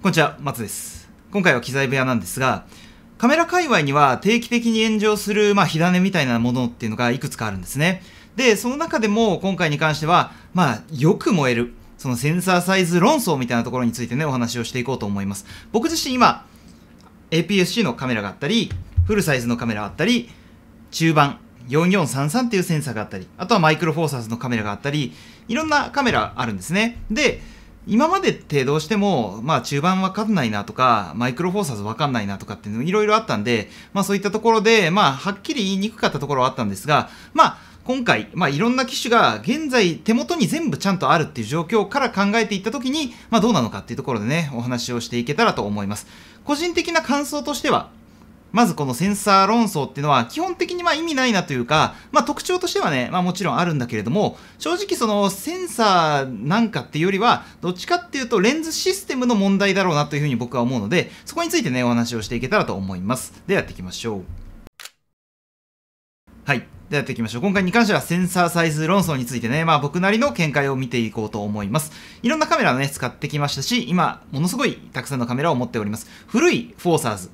こんにちは、松です。今回は機材部屋なんですが、カメラ界隈には定期的に炎上する、まあ、火種みたいなものっていうのがいくつかあるんですね。で、その中でも今回に関しては、まあ、よく燃える、そのセンサーサイズ論争みたいなところについてね、お話をしていこうと思います。僕自身今、APS-C のカメラがあったり、フルサイズのカメラがあったり、中盤、4433っていうセンサーがあったり、あとはマイクロフォーサーズのカメラがあったり、いろんなカメラあるんですね。で、今までってどうしても、まあ中盤わかんないなとか、マイクロフォーサーズわかんないなとかっていうのいろいろあったんで、まあそういったところで、まあはっきり言いにくかったところはあったんですが、まあ今回、まあいろんな機種が現在手元に全部ちゃんとあるっていう状況から考えていったときに、まあどうなのかっていうところでね、お話をしていけたらと思います。個人的な感想としては、まずこのセンサー論争っていうのは基本的にま意味ないなというか、まあ特徴としてはね、まあもちろんあるんだけれども、正直そのセンサーなんかっていうよりは、どっちかっていうとレンズシステムの問題だろうなというふうに僕は思うので、そこについてね、お話をしていけたらと思います。ではやっていきましょう。はい。ではやっていきましょう。今回に関してはセンサーサイズ論争についてね、まあ僕なりの見解を見ていこうと思います。いろんなカメラをね、使ってきましたし、今、ものすごいたくさんのカメラを持っております。古いフォーサーズ、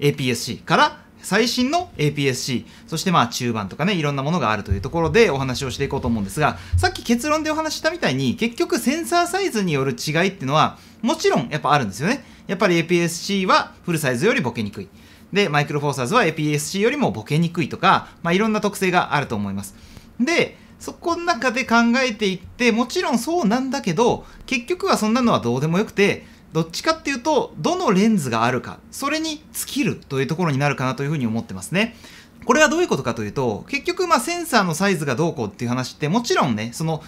APS-C から最新の APS-C、そしてまあ中盤とかね、いろんなものがあるというところでお話をしていこうと思うんですが、さっき結論でお話したみたいに、結局センサーサイズによる違いっていうのは、もちろんやっぱあるんですよね。やっぱり APS-C はフルサイズよりボケにくい。で、マイクロフォーサーズは APS-C よりもボケにくいとか、まあいろんな特性があると思います。で、そこの中で考えていって、もちろんそうなんだけど、結局はそんなのはどうでもよくて、どっちかっていうと、どのレンズがあるか、それに尽きるというところになるかなというふうに思ってますね。これはどういうことかというと、結局、まあ、センサーのサイズがどうこうっていう話って、もちろんね、その、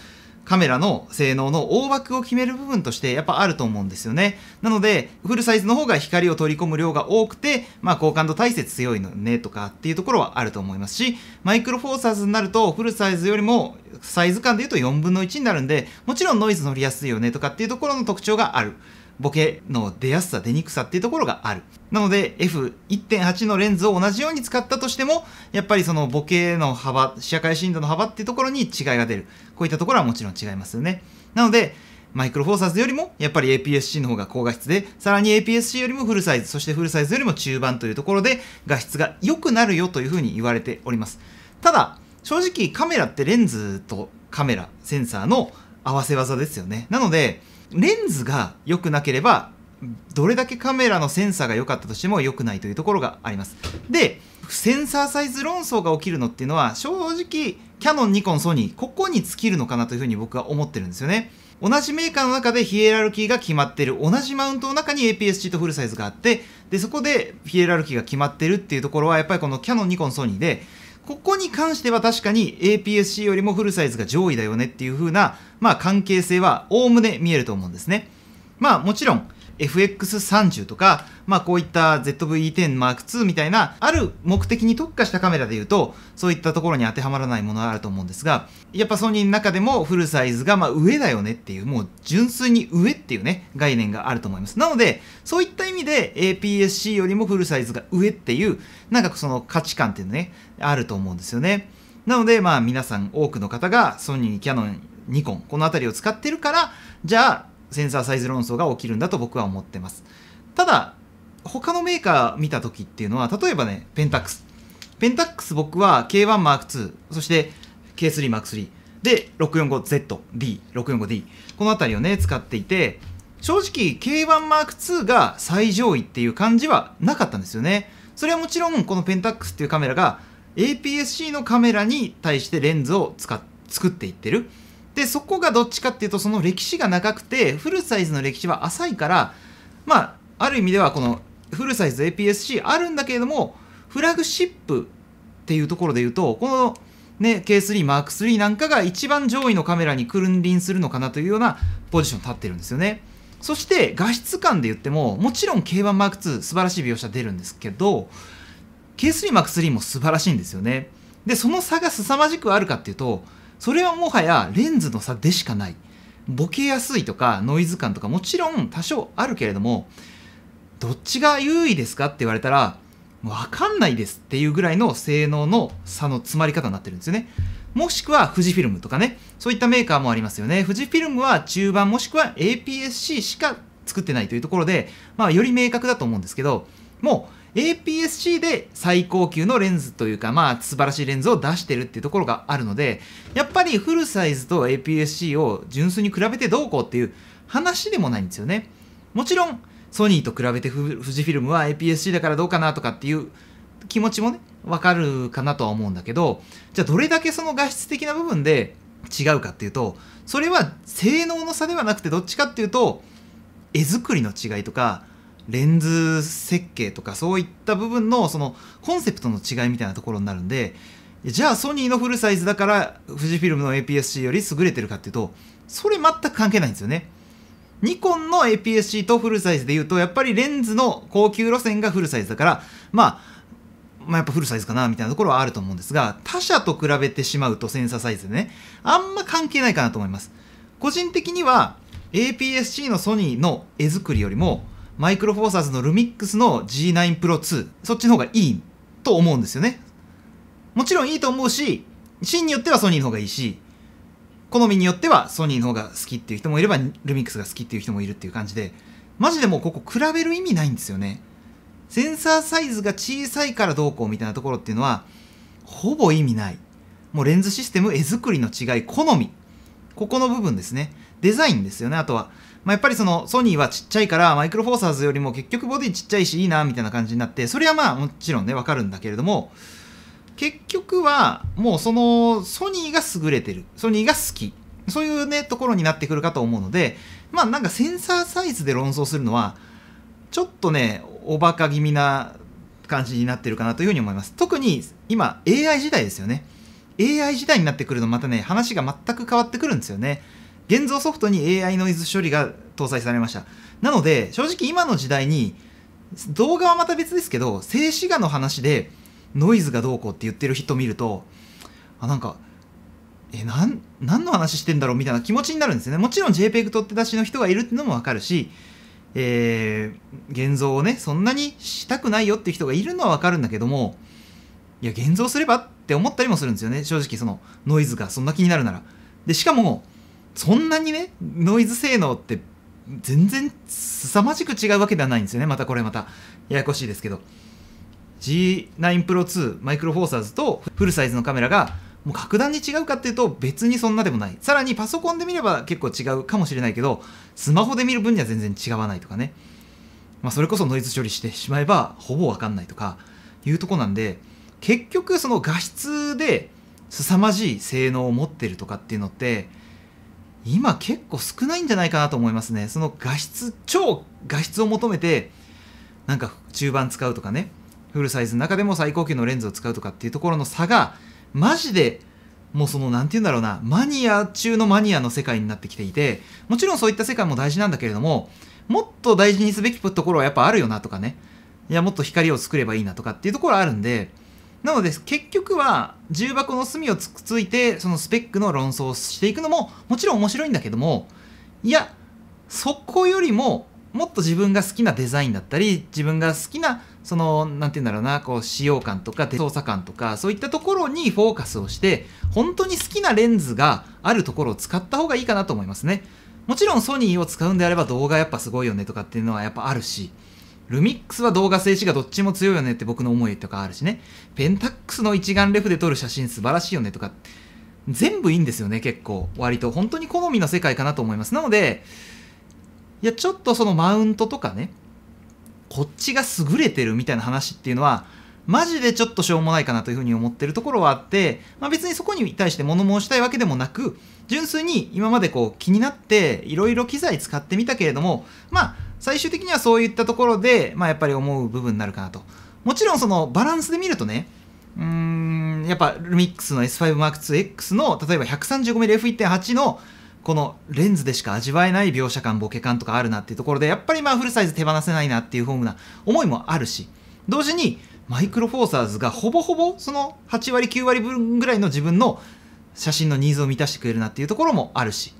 カメラの性能の大枠を決める部分としてやっぱあると思うんですよね。なので、フルサイズの方が光を取り込む量が多くて、まあ高感度耐性強いのねとかっていうところはあると思いますし、マイクロフォーサーズになるとフルサイズよりもサイズ感で言うと4分の1になるんで、もちろんノイズ乗りやすいよねとかっていうところの特徴がある。ボケの出やすさ、出にくさっていうところがある。なので F1.8 のレンズを同じように使ったとしても、やっぱりそのボケの幅、視野界深度の幅っていうところに違いが出る。こういったところはもちろん違いますよね。なので、マイクロフォーサーズよりもやっぱり APS-C の方が高画質で、さらに APS-C よりもフルサイズ、そしてフルサイズよりも中盤というところで画質が良くなるよというふうに言われております。ただ、正直カメラってレンズとカメラ、センサーの合わせ技ですよね。なので、レンズが良くなければ、どれだけカメラのセンサーが良かったとしても良くないというところがあります。で、センサーサイズ論争が起きるのっていうのは、正直、キャノン、ニコン、ソニー、ここに尽きるのかなというふうに僕は思ってるんですよね。同じメーカーの中でヒエラルキーが決まってる、同じマウントの中に APS-C とフルサイズがあって、で、そこでヒエラルキーが決まってるっていうところは、やっぱりこのキャノン、ニコン、ソニーで、ここに関しては確かに APS-C よりもフルサイズが上位だよねっていう風な、まあ関係性は概ね見えると思うんですね。まあもちろん FX30 とか、まあこういった ZV-E10M2 みたいな、ある目的に特化したカメラで言うと、そういったところに当てはまらないものがあると思うんですが、やっぱソニーの中でもフルサイズがまあ上だよねっていう、もう純粋に上っていうね、概念があると思います。なので、そういった意味で APS-C よりもフルサイズが上っていう、なんかその価値観っていうのね、あると思うんですよね。なので、まあ皆さん多くの方がソニー、キャノン、ニコン、この辺りを使ってるから、じゃあ、センサーサイズ論争が起きるんだと僕は思ってます。ただ、他のメーカー見た時っていうのは、例えばね、ペンタックス。ペンタックス僕は K1M2、そして K3M3 で 645Z、D、645D。この辺りをね、使っていて、正直 K1M2 が最上位っていう感じはなかったんですよね。それはもちろんこのペンタックスっていうカメラが APS-C のカメラに対してレンズを使っ作っていってる。で、そこがどっちかっていうと、その歴史が長くて、フルサイズの歴史は浅いから、まあ、ある意味ではこのフルサイズ APS-C あるんだけれども、フラグシップっていうところで言うと、このね、K3、M3 なんかが一番上位のカメラに君臨するのかなというようなポジション立ってるんですよね。そして画質感で言っても、もちろん K1M2 素晴らしい描写出るんですけど、K3、M3 も素晴らしいんですよね。で、その差が凄まじくあるかっていうと、それはもはやレンズの差でしかない。ボケやすいとかノイズ感とかもちろん多少あるけれども、どっちが優位ですかって言われたら、わかんないですっていうぐらいの性能の差の詰まり方になってるんですよね。もしくは富士フィルムとかね、そういったメーカーもありますよね。富士フィルムは中盤もしくは APS-C しか作ってないというところで、まあ、より明確だと思うんですけどもう APS-C で最高級のレンズというか、まあ、素晴らしいレンズを出してるっていうところがあるので、やっぱりフルサイズと APS-C を純粋に比べてどうこうっていう話でもないんですよね。もちろん、ソニーと比べて富士フィルムは APS-C だからどうかなとかっていう気持ちもね、わかるかなとは思うんだけど、じゃあどれだけその画質的な部分で違うかっていうと、それは性能の差ではなくてどっちかっていうと、絵作りの違いとか、レンズ設計とかそういった部分のそのコンセプトの違いみたいなところになるんでじゃあソニーのフルサイズだから富士フィルムの APS-C より優れてるかっていうとそれ全く関係ないんですよね。ニコンの APS-C とフルサイズで言うとやっぱりレンズの高級路線がフルサイズだからまあまあ、やっぱフルサイズかなみたいなところはあると思うんですが他社と比べてしまうとセンサーサイズでねあんま関係ないかなと思います。個人的には APS-C のソニーの絵作りよりもマイクロフォーサーズのルミックスの G9 Pro 2そっちの方がいいと思うんですよね。もちろんいいと思うし芯によってはソニーの方がいいし好みによってはソニーの方が好きっていう人もいればルミックスが好きっていう人もいるっていう感じでマジでもうここ比べる意味ないんですよね。センサーサイズが小さいからどうこうみたいなところっていうのはほぼ意味ない。もうレンズシステム絵作りの違い好み。ここの部分ですね。デザインですよね。あとはまあ、やっぱりそのソニーはちっちゃいからマイクロフォーサーズよりも結局ボディちっちゃいしいいなみたいな感じになってそれはまあもちろんねわかるんだけれども結局はもうそのソニーが優れてる。ソニーが好き。そういうねところになってくるかと思うのでまあなんかセンサーサイズで論争するのはちょっとねおバカ気味な感じになってるかなというふうに思います。特に今 AI 時代ですよね。AI 時代になってくるとまたね話が全く変わってくるんですよね。現像ソフトに AI ノイズ処理が搭載されました。なので正直今の時代に動画はまた別ですけど静止画の話でノイズがどうこうって言ってる人見るとあなんかえなん何の話してんだろう？みたいな気持ちになるんですね。もちろん JPEG 取って出しの人がいるってのもわかるしえー、現像をねそんなにしたくないよっていう人がいるのはわかるんだけどもいや現像すればって思ったりもするんですよね。正直そのノイズがそんな気になるなら。でしかもそんなにねノイズ性能って全然凄まじく違うわけではないんですよね。またこれまた。ややこしいですけど。G9 Pro 2マイクロフォーサーズとフルサイズのカメラがもう格段に違うかっていうと別にそんなでもない。さらにパソコンで見れば結構違うかもしれないけどスマホで見る分には全然違わないとかね、まあ、それこそノイズ処理してしまえばほぼわかんないとかいうとこなんで結局その画質で凄まじい性能を持ってるとかっていうのって今結構少ないんじゃないかなと思いますね。その画質超画質を求めてなんか中盤使うとかね。フルサイズの中でも最高級のレンズを使うとかっていうところの差がマジでもうその何て言うんだろうな。マニア中のマニアの世界になってきていてもちろんそういった世界も大事なんだけれどももっと大事にすべきところはやっぱあるよなとかね。いやもっと光を作ればいいなとかっていうところあるんでなので結局は重箱の隅をつくついてそのスペックの論争をしていくのももちろん面白いんだけどもいやそこよりももっと自分が好きなデザインだったり自分が好きなその何て言うんだろうなこう使用感とか操作感とかそういったところにフォーカスをして本当に好きなレンズがあるところを使った方がいいかなと思いますね。もちろんソニーを使うんであれば動画やっぱすごいよねとかっていうのはやっぱあるしルミックスは動画静止画どっちも強いよねって僕の思いとかあるしね。ペンタックスの一眼レフで撮る写真素晴らしいよねとか、全部いいんですよね、結構。割と。本当に好みの世界かなと思います。なので、いや、ちょっとそのマウントとかね、こっちが優れてるみたいな話っていうのは、マジでちょっとしょうもないかなというふうに思ってるところはあって、まあ、別にそこに対して物申したいわけでもなく、純粋に今までこう気になっていろいろ機材使ってみたけれども、まあ最終的にはそういったところで、まあ、やっぱり思う部分になるかなと。もちろんそのバランスで見るとね、うーん、やっぱルミックスの S5M2X の例えば 135mmF1.8 のこのレンズでしか味わえない描写感、ボケ感とかあるなっていうところで、やっぱりまあフルサイズ手放せないなっていうふうな思いもあるし、同時にマイクロフォーサーズがほぼほぼその8割、9割分ぐらいの自分の写真のニーズを満たしてくれるなっていうところもあるし、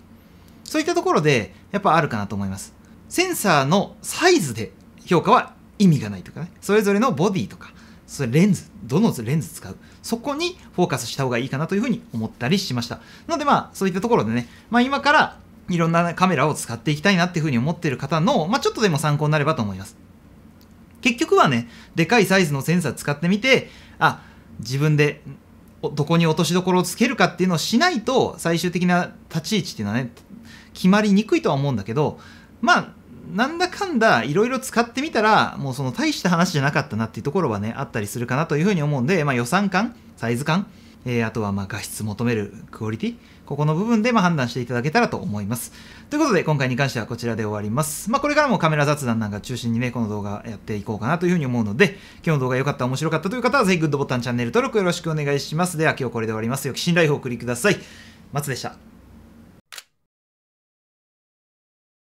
そういったところでやっぱあるかなと思います。センサーのサイズで評価は意味がないとかね。それぞれのボディとかそれレンズどのレンズ使う。そこにフォーカスした方がいいかなというふうに思ったりしました。なのでまあそういったところでね、まあ、今からいろんなカメラを使っていきたいなっていうふうに思っている方の、まあ、ちょっとでも参考になればと思います。結局はね、でかいサイズのセンサー使ってみて、あ、自分でどこに落としどころをつけるかっていうのをしないと、最終的な立ち位置っていうのはね、決まりにくいとは思うんだけど、まあ、なんだかんだいろいろ使ってみたら、もうその大した話じゃなかったなっていうところはね、あったりするかなというふうに思うんで、まあ予算感、サイズ感、えー、あとはま画質求めるクオリティ、ここの部分でま判断していただけたらと思います。ということで、今回に関してはこちらで終わります。まあ、これからもカメラ雑談なんか中心にね、この動画やっていこうかなというふうに思うので、今日の動画良かった、面白かったという方は、ぜひグッドボタン、チャンネル登録よろしくお願いします。では、今日これで終わります。よき信頼をお送りください。松でした。